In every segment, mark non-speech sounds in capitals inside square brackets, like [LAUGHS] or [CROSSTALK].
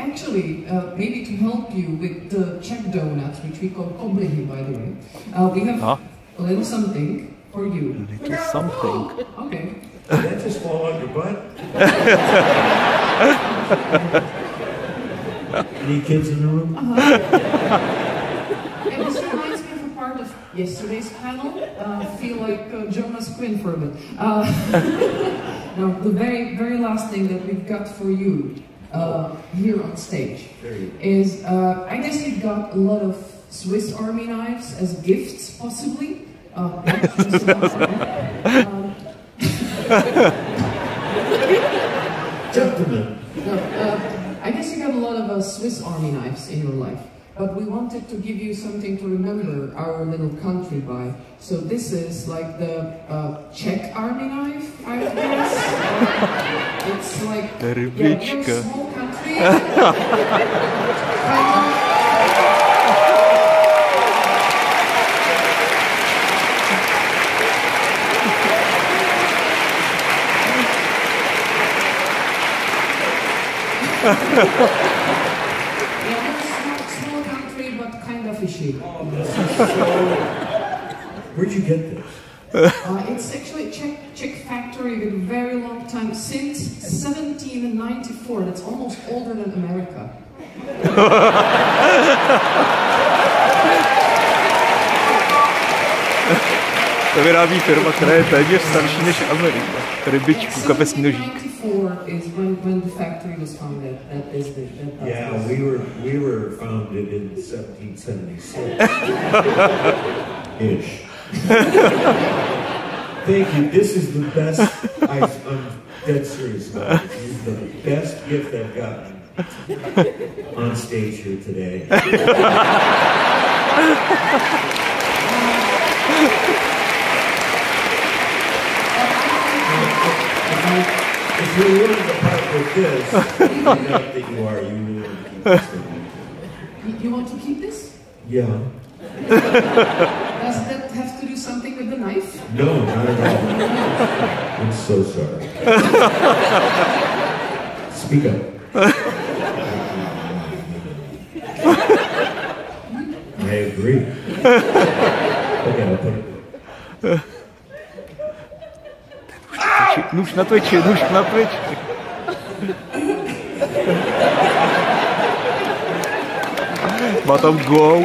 actually, uh, maybe to help you with the Czech donuts, which we call koblihy, by the way, uh, we have Huh? a little something for you. A Little something. [LAUGHS] Okay. Did that just fall on your butt? [LAUGHS] Any kids in the room? And this reminds me of a part of yesterday's panel. Uh, I feel like uh, Jonas Quinn for a bit. Uh, [LAUGHS] now, the very, very last thing that we've got for you uh, here on stage is, uh, I guess you got a lot of Swiss Army knives as gifts, possibly. Uh, [LAUGHS] yeah, just about, um, [LAUGHS] Gentlemen, No, uh, I guess you got a lot of uh, Swiss Army knives in your life, but we wanted to give you something to remember our little country by. So this is like the uh, Czech Army knife, I guess. [LAUGHS] it's like The yeah, very Rybička. small country. kind of. Yeah, small, small country, but kind of fishy. Oh, where'd you get this? Uh, it's actually a Czech, Czech factory with a very long time, since 1794. That's almost older than America. [LAUGHS] To vyrábí firma, která je téměř starší než Amerika. Rybičku, kapesní nožík. is when, when the factory was founded. That is the, that, Yeah, the- we were we were founded in 1776 [LAUGHS] ish. [LAUGHS] Thank you. This is the best. [LAUGHS] I, I'm um, dead serious. About this. This is the best gift I've gotten on stage here today. If you're willing to part with this, I doubt that you are. You really want to keep this. don't you? You, you want to keep this? Yeah. [LAUGHS] Does that have to do something with the knife? No, not at all. I'm so sorry. Speak up. I agree. Okay, I'll put it. Nůž na Twitchi, nůž na Twitchi. Má tam gold,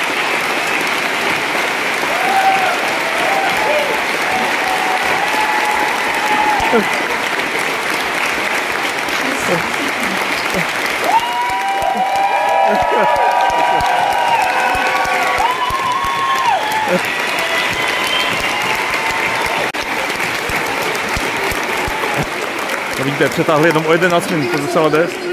No vidíte, přetáhli jenom o 11 minut, to docela jde.